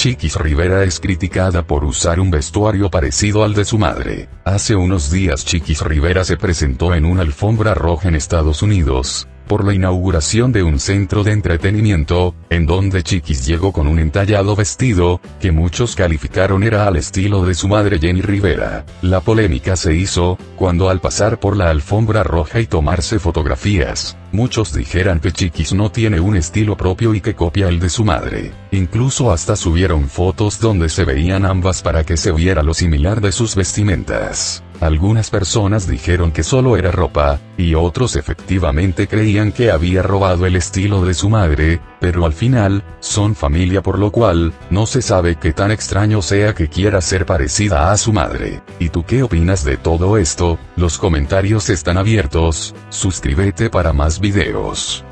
Chiquis Rivera es criticada por usar un vestuario parecido al de su madre. Hace unos días Chiquis Rivera se presentó en una alfombra roja en Estados Unidos, por la inauguración de un centro de entretenimiento, en donde Chiquis llegó con un entallado vestido, que muchos calificaron era al estilo de su madre Jenny Rivera. La polémica se hizo, cuando al pasar por la alfombra roja y tomarse fotografías, muchos dijeran que Chiquis no tiene un estilo propio y que copia el de su madre. Incluso hasta subieron fotos donde se veían ambas para que se viera lo similar de sus vestimentas. Algunas personas dijeron que solo era ropa, y otros efectivamente creían que había robado el estilo de su madre, pero al final, son familia por lo cual, no se sabe qué tan extraño sea que quiera ser parecida a su madre. ¿Y tú qué opinas de todo esto? Los comentarios están abiertos, suscríbete para más videos.